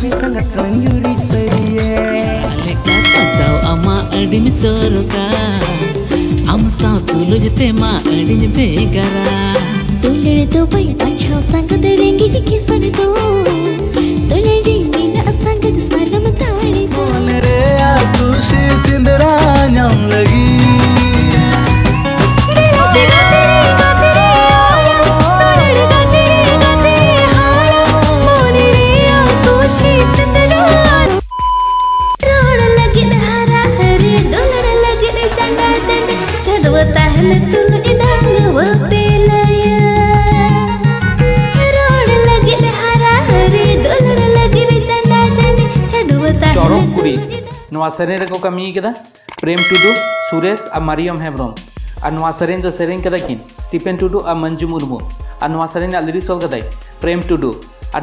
Dewi sangat konjuri sedia Aleka sajau ama adin coroka Am saw tulur tema adin begara Tulur to bai acha sang derengi kisan to कुड़ी नवा सेरेन को कमी कदा? प्रेम टुडू, सुरेश आ मरियम नवा सेरेन सेरेन किन? स्टीफेन टुडू आ मंजू मुर्मू। सेरेन लिरिक्स कदाई? प्रेम टुडू।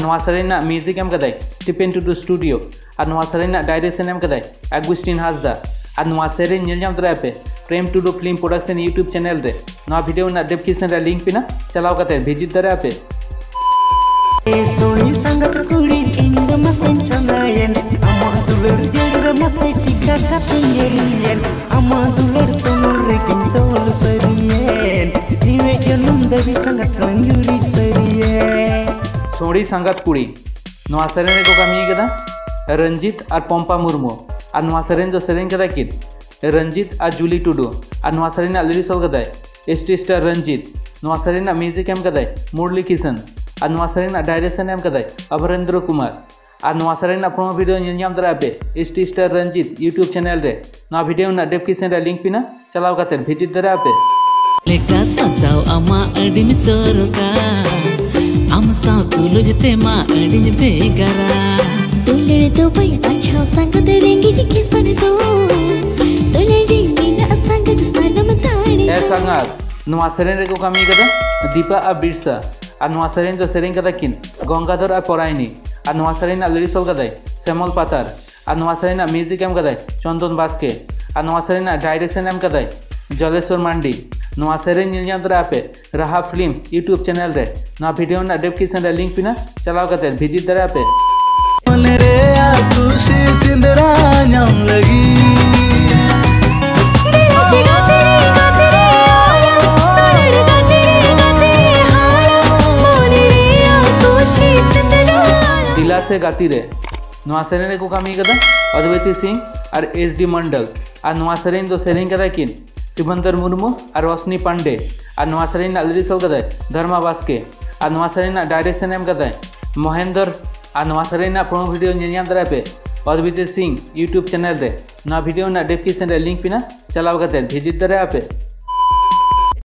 नवा सेरेन म्यूज़िक एम कदाई? Stephen Tudu studio. नवा सेरेन डायरेक्शन एम कदाई? एगुस्टिन हासदा। नवा सेरेन पे। Prem Tudu film production YouTube channel रे। नवा वीडियो ना डिस्क्रिप्शन रे लिंक पिना चलाओ कते? विज़िट दरा पे। संगत कुड़ी सोड़ी संगत कुड़ी नवा सेरेन को कमी कदा रंजित पंपा मुर्मू किन रंजित जूली टुडू और नवा सेरेन लिरिक्स ऑल कदा एस टी स्टार रंजित नवा सेरेन म्यूज़िक एम कदा मुरली किशन और नवा सेरेन डायरेक्शन अभरेंद्र कुमार और दरा पे S T star Ranjit YouTube channel रे नवा वीडियो ना डिस्क्रिप्शन रे लिंक दरा पे तो अच्छा संग दरेंगे दिखे सन तो। तुलड़ नी ना संग सनम ताड़ी ए संगात नवा सेरेन रे को कमी कदा दीपा आ बिरसा। आ नवा सेरेन जो सेरेन कदा किन? गंगाधर आ परायनी आ नवा सेरेन आ लिरिक्स कदा श्यामल पातार। आ नवा सेरेन म्यूज़िक एम कदा चंदन बास्के। आ नवा सेरेन डायरेक्शन एम कदा जलेश्वर मांडी। नवा सेरेन नेल जाम दरा पे राहा फ़िल्म, यूट्यूब चैनल रे। नवा वीडियो ना डिस्क्रिप्शन रे लिंक पिना, चलाओ कते विज़िट दरा पे से गाती रे नवा सेरेन को कमी अद्वैती सिंह और एस डी मंडल और सेरेन जो सेरेन कदा किन शिवंतर मुर्मू और रोशनी पांडे और नवा सेरेन लिरिक्स कदा धर्मा बास्के और नवा सेरेन डायरेक्शन एम महेंद्र और नवा सेरेन प्रोमो वीडियो नेल दरा पे अद्वैती सिंह यूट्यूब चैनल रे नवा वीडियो ना डिस्क्रिप्शन लिंक पिना कते विज़िट दरा पे